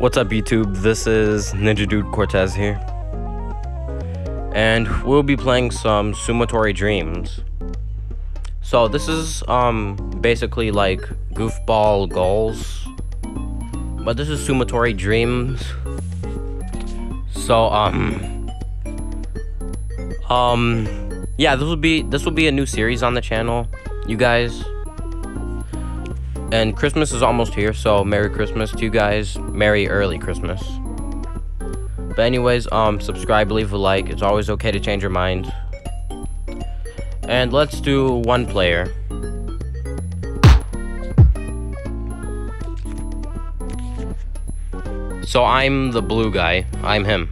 What's up YouTube? This is Ninja Dude Cortez here. And we'll be playing some Sumotori Dreams. So this is um basically like goofball goals. But this is Sumotori Dreams. So um um yeah, this will be this will be a new series on the channel, you guys. And Christmas is almost here, so Merry Christmas to you guys. Merry early Christmas. But anyways, um, subscribe, leave a like. It's always okay to change your mind. And let's do one player. So I'm the blue guy. I'm him.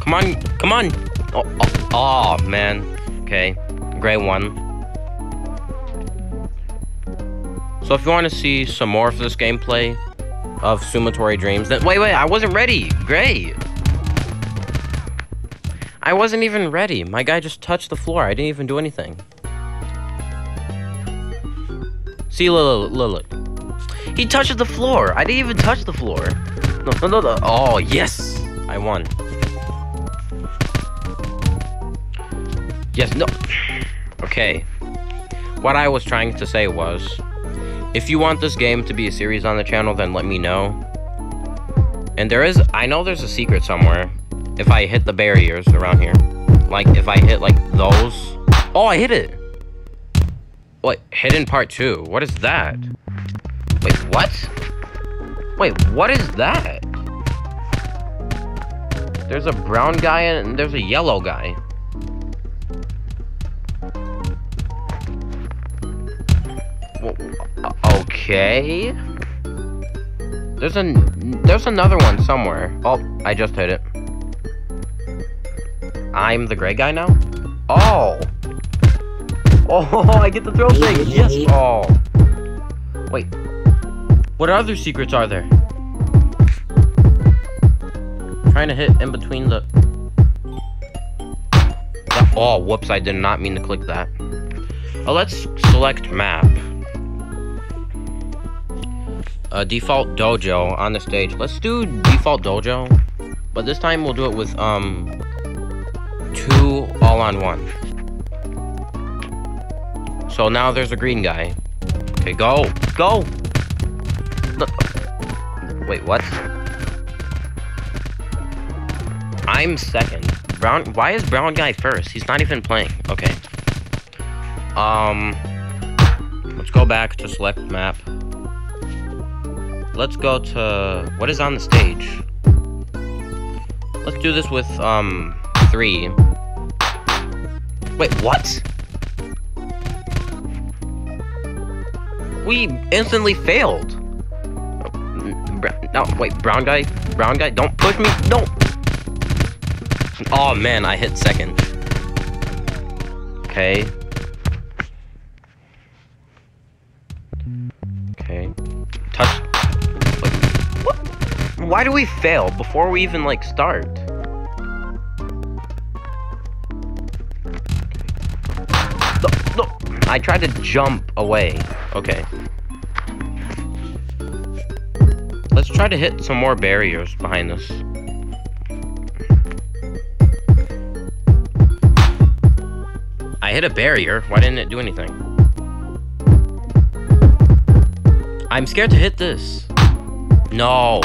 Come on, come on. Oh, oh, oh man. Okay, gray one. So if you want to see some more of this gameplay of Sumotori Dreams, then wait, wait, I wasn't ready. Great. I wasn't even ready. My guy just touched the floor. I didn't even do anything. See, look, look, look. He touched the floor. I didn't even touch the floor. No, no, no, no. Oh, yes. I won. Yes, no. Okay. What I was trying to say was, if you want this game to be a series on the channel, then let me know. And there is, I know there's a secret somewhere. If I hit the barriers around here. Like, if I hit, like, those. Oh, I hit it! Wait, hidden part two. What is that? Wait, what? Wait, what is that? There's a brown guy and there's a yellow guy. Okay. There's an there's another one somewhere. Oh, I just hit it. I'm the gray guy now? Oh. Oh, I get to throw things. Yes. Oh. Wait. What other secrets are there? trying to hit in between the Oh, whoops, I did not mean to click that. Oh, let's select map uh, default dojo on the stage. Let's do default dojo, but this time we'll do it with um two all on one. So now there's a green guy. Okay, go, go. Wait, what? I'm second. Brown. Why is brown guy first? He's not even playing. Okay. Um. Let's go back to select map let's go to what is on the stage. Let's do this with um three. Wait, what? We instantly failed. No, wait, brown guy, brown guy, don't push me, don't. Oh man, I hit second. Okay. Okay. Why do we fail before we even, like, start? No, no. I tried to jump away. Okay. Let's try to hit some more barriers behind this. I hit a barrier. Why didn't it do anything? I'm scared to hit this. No.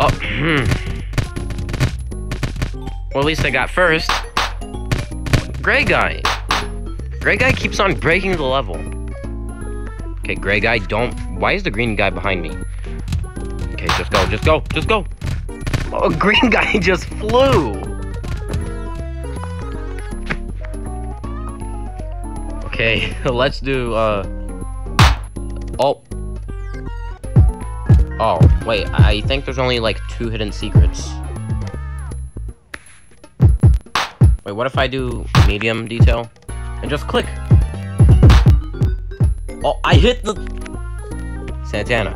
Oh, hmm. Well, at least I got first. Gray guy. Gray guy keeps on breaking the level. Okay, gray guy, don't... Why is the green guy behind me? Okay, just go, just go, just go. Oh, green guy just flew. Okay, let's do, uh... Oh, Oh, wait, I think there's only like two hidden secrets. Wait, what if I do medium detail? And just click. Oh, I hit the... Santana.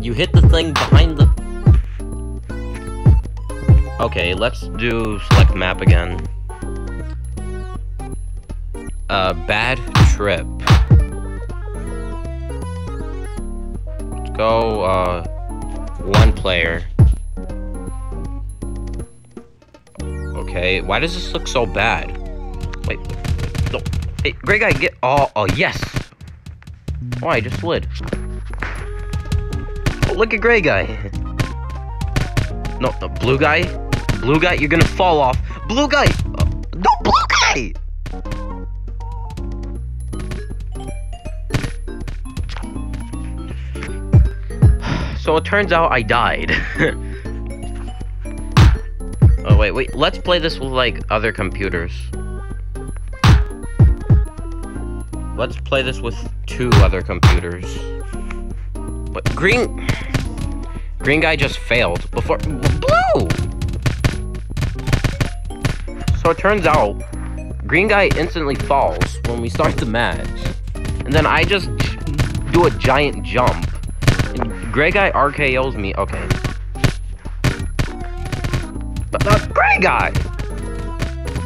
You hit the thing behind the... Okay, let's do select map again. Uh, bad trip. go, uh, one player. Okay, why does this look so bad? Wait, no. Hey, great guy, get, oh, oh, yes. Oh, I just slid. Oh, look at gray guy. No, no, blue guy. Blue guy, you're gonna fall off. Blue guy! Uh, no, blue guy! So it turns out I died. oh, wait, wait. Let's play this with, like, other computers. Let's play this with two other computers. But green... Green guy just failed before... Blue! So it turns out, green guy instantly falls when we start the match. And then I just do a giant jump. Gray guy RKO's me. Okay. But the gray guy!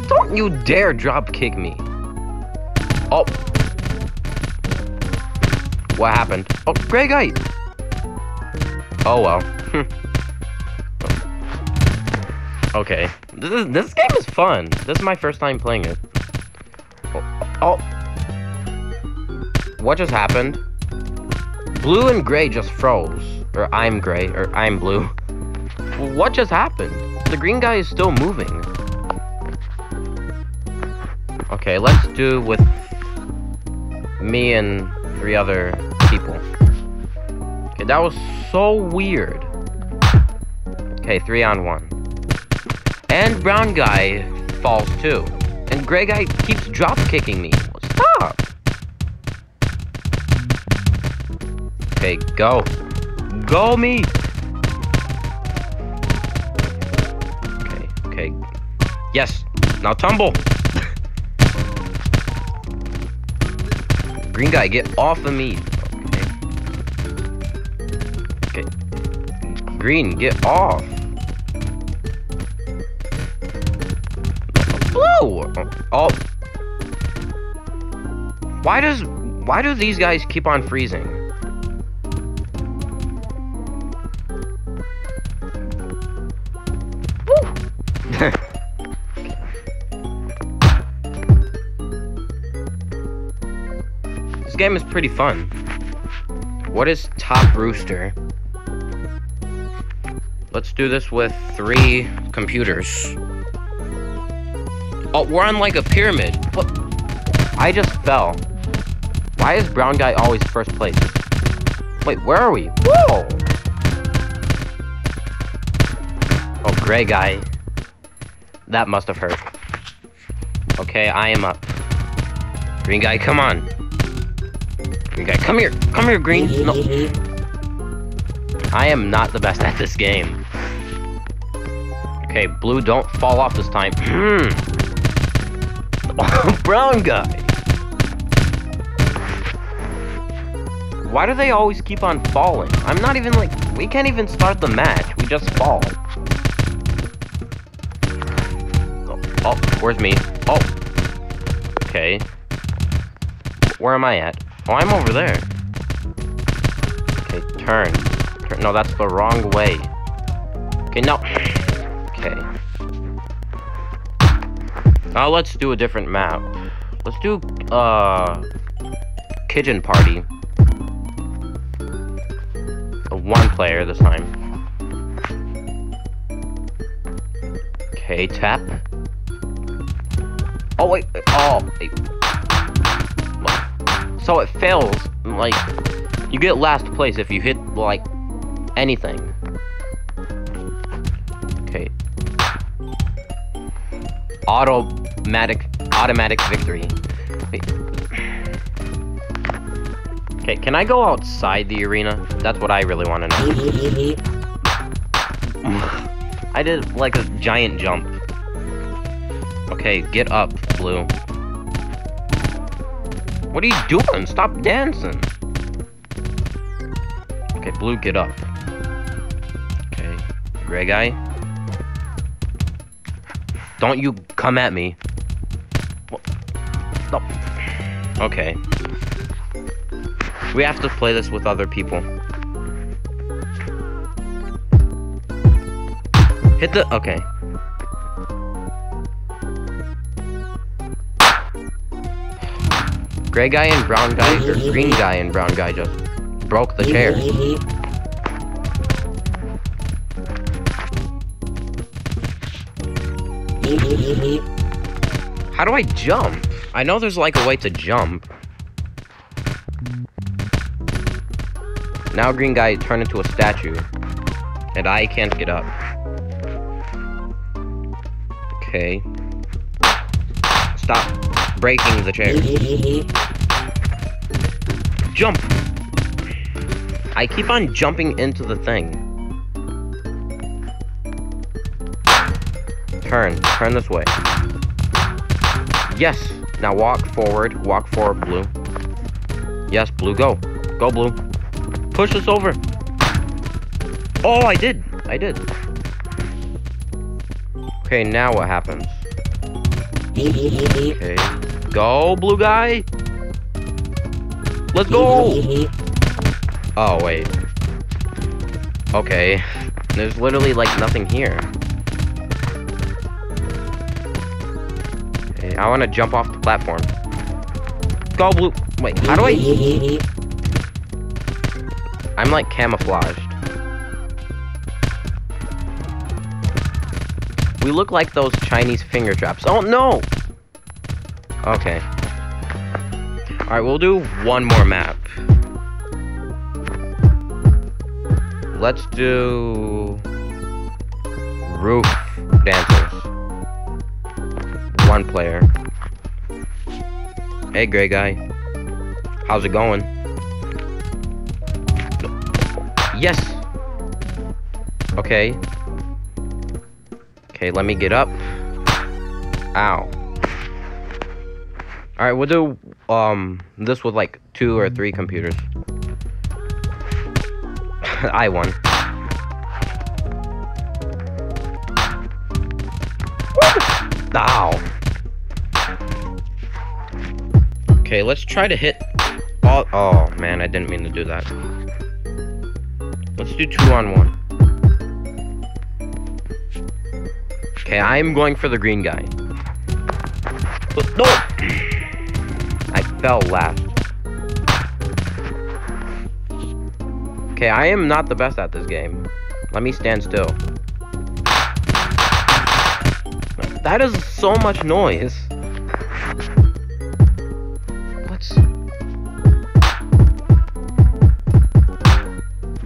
Don't you dare drop kick me. Oh. What happened? Oh, gray guy! Oh well. okay. This, is, this game is fun. This is my first time playing it. Oh, oh. What just happened? Blue and gray just froze. Or I'm gray, or I'm blue. What just happened? The green guy is still moving. Okay, let's do with me and three other people. Okay, that was so weird. Okay, three on one. And brown guy falls too. And gray guy keeps drop kicking me. Okay, go. Go me! Okay, okay. Yes! Now tumble! Green guy, get off of me. Okay. Okay. Green, get off. Blue! Oh. oh. Why does... Why do these guys keep on freezing? Game is pretty fun. What is Top Rooster? Let's do this with three computers. Oh, we're on like a pyramid. What? I just fell. Why is brown guy always first place? Wait, where are we? Whoa! Oh, gray guy. That must have hurt. Okay, I am up. Green guy, come on. Green guy, come here. Come here, green. No. I am not the best at this game. Okay, blue, don't fall off this time. Hmm. Brown guy. Why do they always keep on falling? I'm not even like, we can't even start the match. We just fall. Oh, where's me? Oh. Okay. Where am I at? Oh, I'm over there. Okay, turn. turn. No, that's the wrong way. Okay, no. Okay. Now let's do a different map. Let's do, uh... Kitchen Party. One player this time. Okay, tap. Oh, wait. Oh, wait. So it fails. Like, you get last place if you hit, like, anything. Okay. Automatic, automatic victory. Okay, can I go outside the arena? That's what I really want to know. I did, like, a giant jump. Okay, get up, Blue. What are you doing? Stop dancing. Okay, blue, get up. Okay, gray guy. Don't you come at me. Stop. Okay. We have to play this with other people. Hit the... Okay. Gray guy and brown guy, or green guy and brown guy just broke the chair. How do I jump? I know there's like a way to jump. Now green guy turned into a statue. And I can't get up. Okay. Stop breaking the chair. Jump! I keep on jumping into the thing. Turn. Turn this way. Yes! Now walk forward. Walk forward, blue. Yes, blue, go. Go, blue. Push this over. Oh, I did. I did. Okay, now what happens? Okay. Go, blue guy. Let's go. Oh, wait. Okay. There's literally, like, nothing here. Okay, I want to jump off the platform. Go, blue. Wait, how do I... I'm, like, camouflaged. We look like those Chinese finger traps. Oh, no! Okay. Alright, we'll do one more map. Let's do... Roof Dancers. One player. Hey, gray guy. How's it going? Yes! Okay. Okay, let me get up. Ow. Alright, we'll do, um, this with like two or three computers. I won. Ow. Okay, let's try to hit all- Oh, man, I didn't mean to do that. Let's do two on one. Okay, I'm going for the green guy. No! Fell last. Okay, I am not the best at this game. Let me stand still. That is so much noise. What's...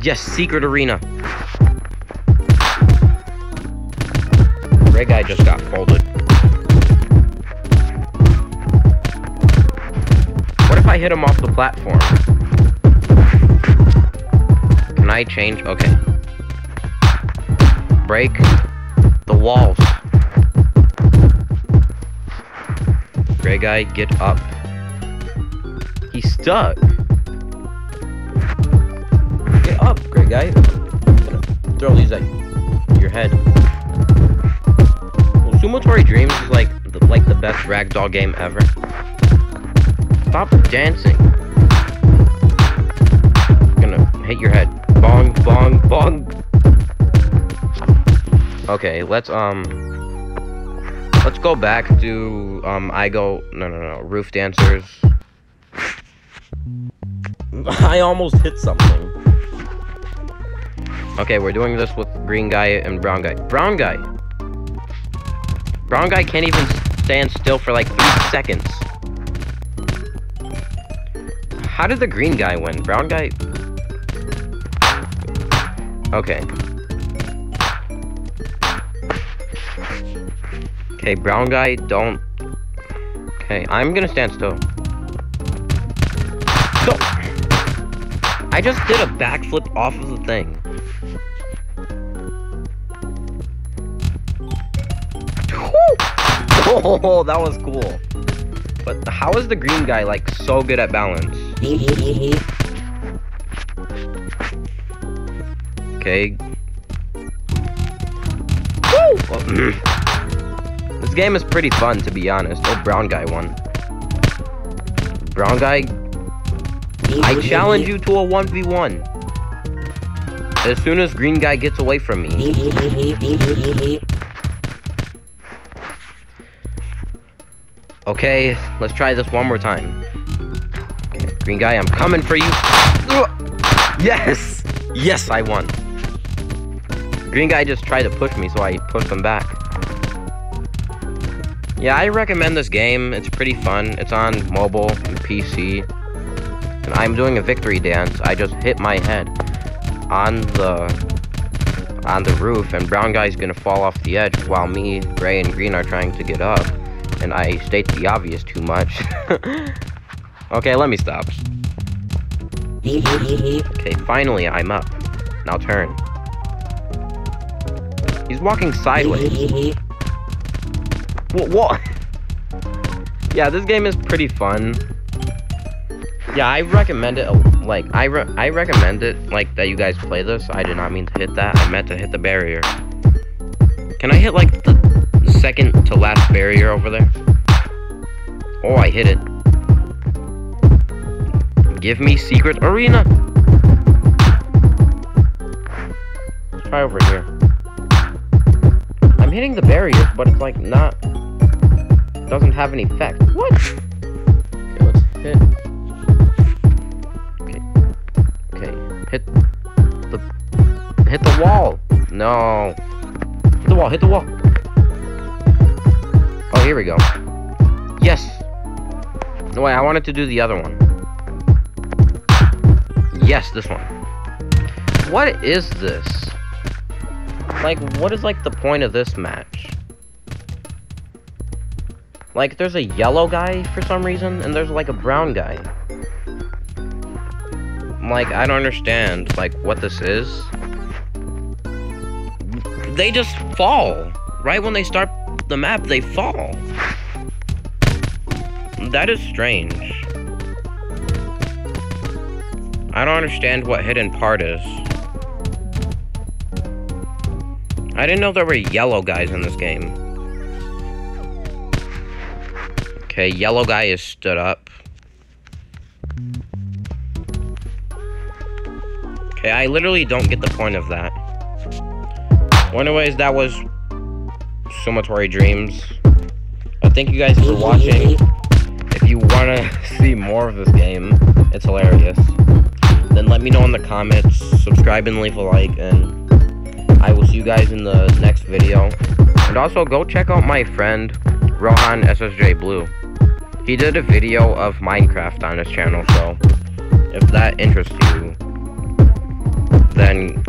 Yes, secret arena. Red guy just got folded. Hit him off the platform? Can I change? Okay. Break the walls. Gray guy, get up. He's stuck. Get up, gray guy. Throw these at your head. Well, Sumotori Dreams is like the, like the best ragdoll game ever. Stop dancing. I'm gonna hit your head. Bong, bong, bong. Okay, let's um, let's go back to um, I go no no no roof dancers. I almost hit something. Okay, we're doing this with green guy and brown guy. Brown guy. Brown guy can't even stand still for like three seconds. How did the green guy win? Brown guy... Okay. Okay, brown guy, don't... Okay, I'm gonna stand still. No! I just did a backflip off of the thing. Oh, that was cool. But how is the green guy, like, so good at balance? Okay. this game is pretty fun, to be honest. Oh, brown guy won. Brown guy, I challenge you to a 1v1. as soon as green guy gets away from me. Okay, let's try this one more time. Green guy, I'm coming for you. Yes! Yes, I won. Green guy just tried to push me, so I pushed him back. Yeah, I recommend this game. It's pretty fun. It's on mobile and PC. And I'm doing a victory dance. I just hit my head on the on the roof, and brown guy's gonna fall off the edge while me, gray, and green are trying to get up and I state the obvious too much. okay, let me stop. okay, finally I'm up. Now turn. He's walking sideways. What? yeah, this game is pretty fun. Yeah, I recommend it. Like, I re I recommend it. Like that you guys play this. I did not mean to hit that. I meant to hit the barrier. Can I hit like the second to last barrier over there. Oh, I hit it. Give me secret arena. Let's try over here. I'm hitting the barrier, but it's like not... Doesn't have any effect. What? Okay, let's hit... Okay. Okay. Hit the... Hit the wall. No. Hit the wall, hit the wall. Oh, here we go. Yes. No, wait, I wanted to do the other one. Yes, this one. What is this? Like, what is, like, the point of this match? Like, there's a yellow guy for some reason, and there's, like, a brown guy. Like, I don't understand, like, what this is. They just fall. Right when they start the map, they fall. That is strange. I don't understand what hidden part is. I didn't know there were yellow guys in this game. Okay, yellow guy is stood up. Okay, I literally don't get the point of that. Well, anyways, that was Sumotori Dreams. Thank you guys for watching. If you want to see more of this game, it's hilarious. Then let me know in the comments, subscribe and leave a like, and I will see you guys in the next video. And also, go check out my friend, Rohan SSJ Blue. He did a video of Minecraft on his channel, so if that interests you, then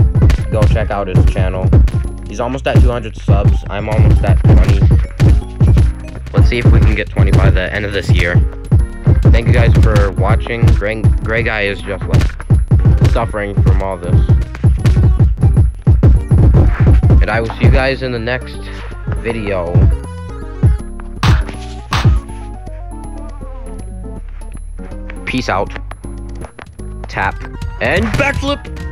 go check out his channel. He's almost at 200 subs. I'm almost at 20. Let's see if we can get 20 by the end of this year. Thank you guys for watching. Gray, Gray Guy is just like suffering from all this. And I will see you guys in the next video. Peace out. Tap. And backflip!